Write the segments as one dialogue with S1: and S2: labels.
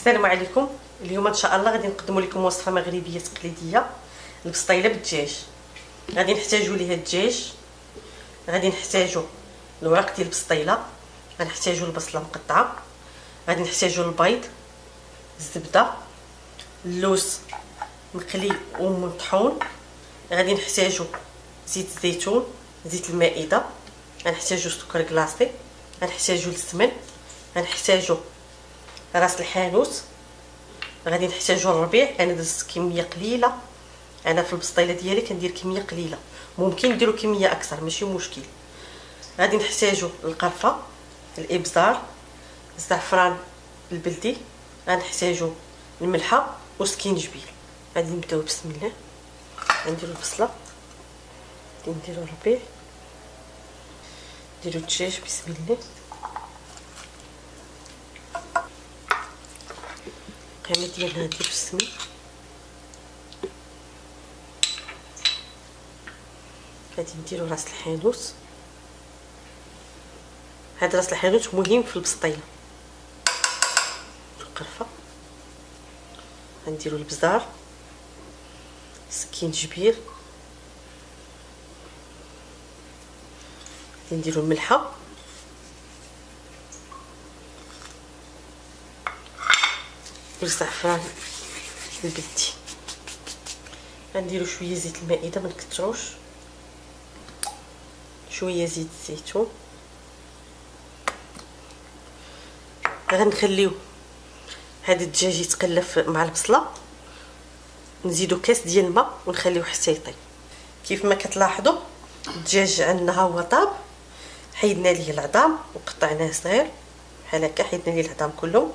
S1: السلام عليكم. اليوم إن شاء الله غادي نقدم لكم وصفة مغربية تقليدية. البسطيله بالدجاج. غادي نحتاجوا ليها الدجاج. غادي نحتاجوا الورق ديال البسطيلة. غنحتاجوا البصلة مقطعة. غادي نحتاجوا البيض الزبدة اللوز مقلي ومطحون. غادي نحتاجوا زيت الزيتون زيت المائدة. غنحتاجوا سكر كلاصي غنحتاجوا السمن. غنحتاجوا راس الحانوت. غادي نحتاجو الربيع أنا درت كمية قليلة. أنا في البسطيلة ديالي كندير كمية قليلة. ممكن نديرو كمية أكثر ماشي مشكل. غادي نحتاجو القرفة الإبزار الزعفران البلدي. غنحتاجو الملحة وسكينجبير غادي نبداو بسم الله. غنديرو البصلة. نديرو الربيع نديرو الدجاج بسم الله. القيمه ديالها نديرو السمن غادي نديرو راس الحانوت. هاد راس الحانوت مهم في البسطيلة. القرفة. غنديرو البزار. سكينجبير نديرو الملحة. والزعفران البلدي غنديرو شوية زيت المائدة ما نكثروش شوية زيت الزيتون. غنخليو هذا الدجاج يتقلف مع البصلة. نزيدو كاس ديال الماء ونخليوه حتى يطيب. كيف ما كتلاحظوا الدجاج عندنا ها هو طاب. حيدنا ليه العظام وقطعناه صغير. بحال هكا حيدنا ليه العظام كلهم.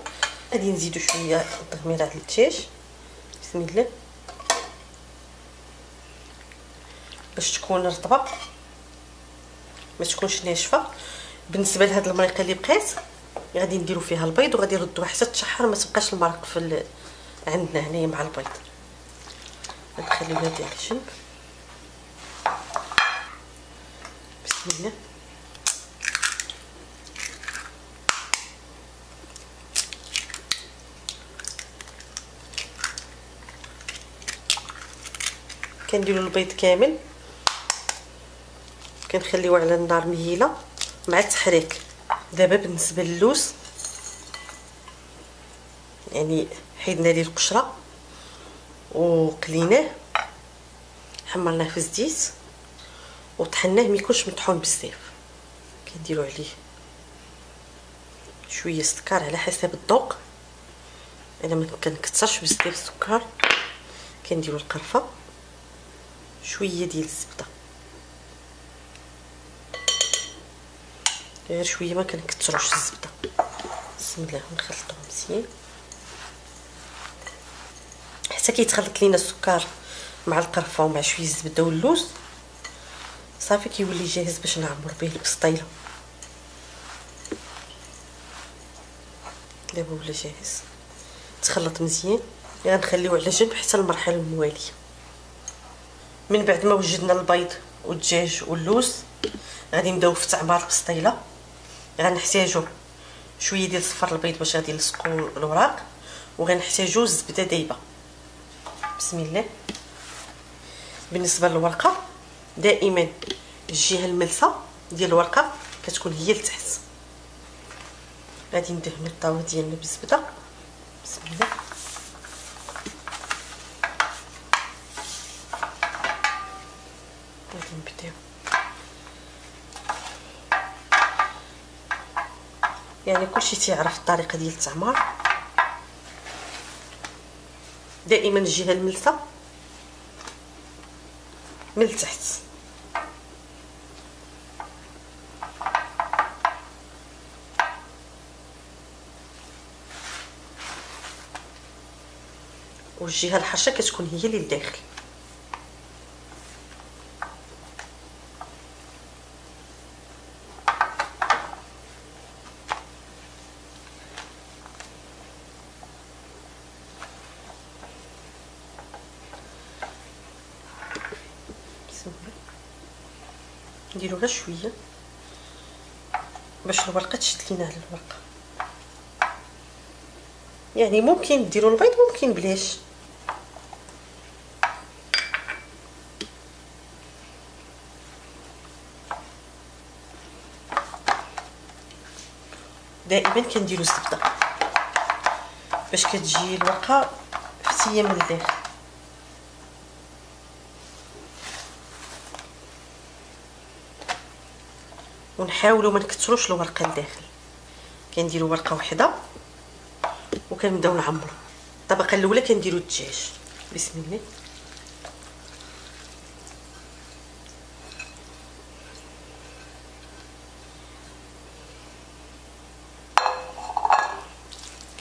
S1: غادي نزيدو شوية التغميره ديال الدجاج بسم الله. باش تكون رطبة. ما تكونش ناشفة. بالنسبة لهاد المريقة اللي بقات غادي نديرو فيها البيض وغادي نردوها حتى تشحر ما تبقاش المرق في ال... عندنا هنايا مع البيض. نخليو هادي على جنب بسم الله. كنديروا البيض كامل. كنخليوه على النار مهيلة مع التحريك. دابا بالنسبة للوز يعني حيدنا ليه القشرة وقليناه حمرناه في الزيت وطحناه ما يكونش مطحون بزاف. كنديروا عليه شوية سكر على حسب الذوق. أنا ما كنكثرش بزاف السكر. كنديروا القرفة. شوية ديال الزبدة. غير شوية ما كنكثروش الزبدة. بسم الله نخلطوه مزيان. حتى كيتخلط لينا السكر مع القرفة ومع شوية الزبدة واللوز صافي كيولي جاهز باش نعمر به البسطيلة. دابا ولا جاهز. تخلط مزيان. غنخليوه على جنب حتى المرحلة الموالية. من بعد ما وجدنا البيض والدجاج واللوز غادي نبداو في تعمار البسطيله غنحتاجو شوية ديال صفر البيض باش غادي نلصقو الوراق وغنحتاجو الزبده دايبة. بسم الله. بالنسبة للورقة دائما الجهة الملسة ديال الورقة كتكون هي لتحت. غادي ندهنو الطاوه ديالنا بالزبده بسم الله. غادي نبداو يعني كلشي تيعرف الطريقة ديال التعمار دائما الجهة الملسه من التحت. والجهة الحشه كتكون هي اللي لداخل. نديرو غير شوية باش الورقة تشد لينا الورقة. يعني ممكن ديروا البيض ممكن بلاش. دائما كنديروا الزبده باش كتجي الورقة فتية من الداخل ونحاولوا ما نكثروش الورقة لداخل. كنديروا ورقة واحدة وكنبداو نعمروا الطبقه الأولى كنديروا الدجاج. بسم الله.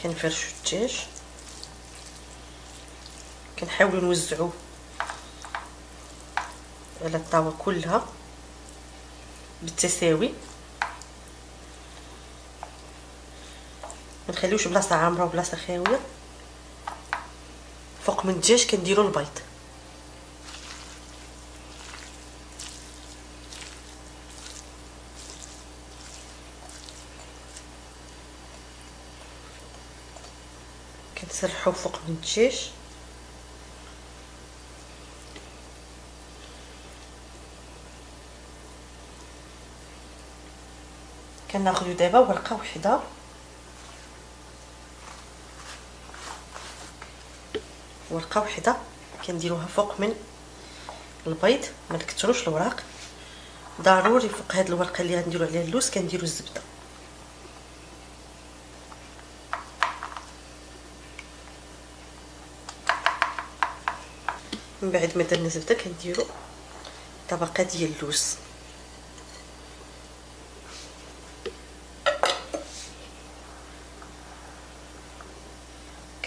S1: كنفرشوا الدجاج. كنحاولوا نوزعوه على الطاوة كلها. بالتساوي ما نخليوش بلاصة عامرة وبلاصة خاوية. فوق من الدجاج كنديروا البيض. كنسرحو فوق من الدجاج. كناخذو دابا ورقة وحدة. ورقة وحدة كنديروها فوق من البيض ما نكثروش الوراق. ضروري فوق هاد الورقة اللي غنديرو عليها اللوز كنديرو الزبدة. من بعد ما درنا الزبدة كنديرو طبقة ديال اللوز.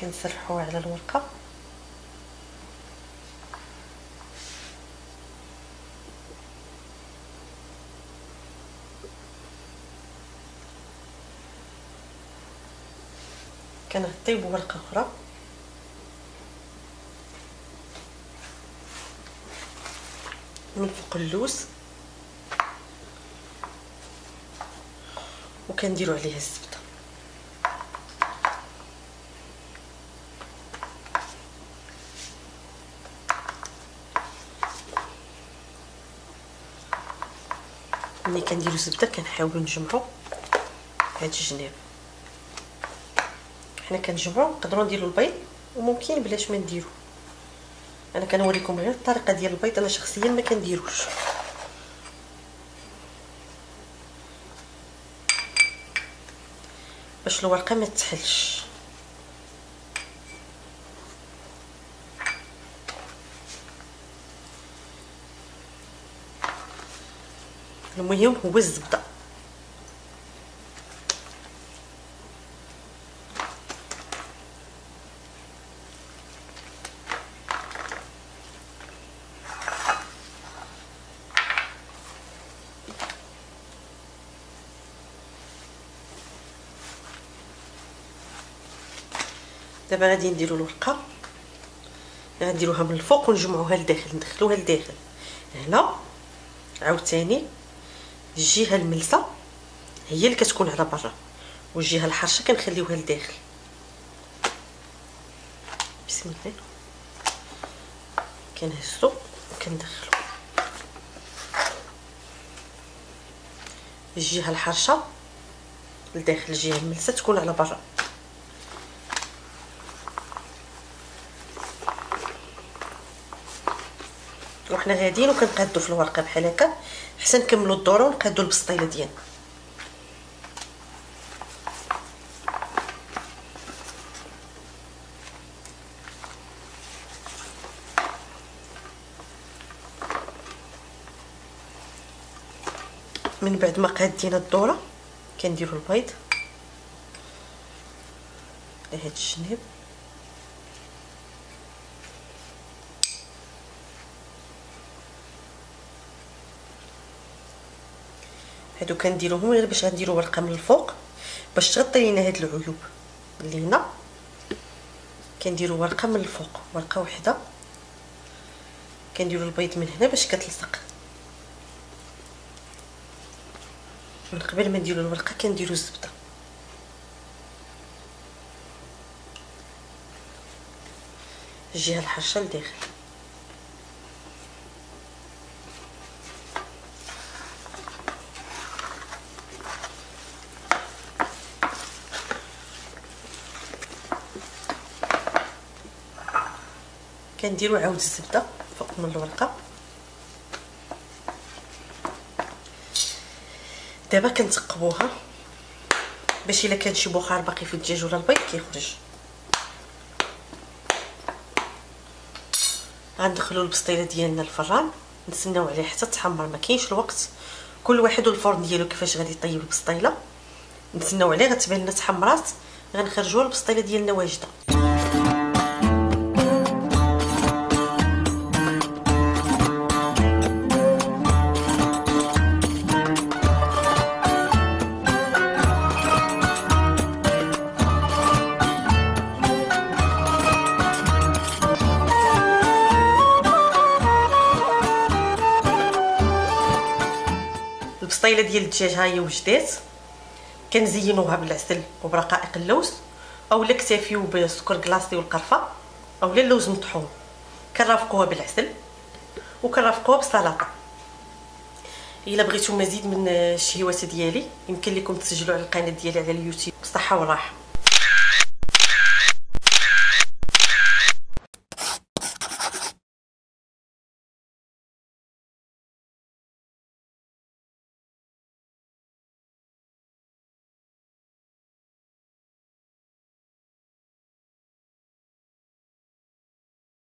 S1: كنسرحوه على الورقة. كنغطيه بورقه أخرى. من فوق اللوز. وكنديروا عليها الزبدة. ملي كنديروا الزبده كنحاولوا نجمعوا هاد الجناب حنا كنجمعوا نقدروا نديروا البيض وممكن بلاش ما نديرو. أنا كنوريكم غير الطريقة ديال البيض أنا شخصيا ما كنديروش. باش الورقة ما تحلش المهم هو الزبدة. دابا غادي نديرو الورقة. غنديروها من الفوق ونجمعوها لداخل ندخلوها لداخل. هنا عاوتاني. الجهه الملسه هي اللي كتكون على برا والجهة الحرشه كنخليوها لداخل. بسم الله. كنهزو وكندخلو. الجهة الحرشه لداخل الجهة الملسه تكون على برا. وحنا غاديين وكنقادو في الورقة بحال هكا. حتى نكملو الدوره ونقادو البسطيلة ديالنا. من بعد ما قادينا الدورة كنديرو البيض. لهاد الجناب هادو كنديروهم غير باش غنديرو ورقة من الفوق باش تغطي لينا هاد العيوب. اللي هنا كنديرو ورقة من الفوق ورقة واحدة كنديرو البيض من هنا باش كتلصق. من قبل ما نديرو الورقة كنديرو الزبدة. الجهة الحرشة لداخل. كنديروا عاود الزبدة فوق من الورقة. دابا كنتقبوها باش إلا كان شي بخار باقي في الدجاج ولا البيض كيخرج. غندخلوا البسطيلة ديالنا الفران نتسناو عليه حتى تحمر ما كاينش الوقت. كل واحد والفرن ديالو كيفاش غادي يطيب البسطيلة. نتسناو عليه غتبان لنا تحمرات. غنخرجوا البسطيلة ديالنا واجدة. البسطيله ديال الدجاج ها هي وجدات. كنزينوها بالعسل وبرقائق اللوز. أولا كتافيو بالسكر كلاصي والقرفة. أولا اللوز مطحون. كنرافقوها بالعسل وكنرافقوها بسلطه إلا بغيتو مزيد من الشهيوات ديالي يمكن لكم تسجلوا على القناة ديالي على اليوتيوب. بصحه وراحه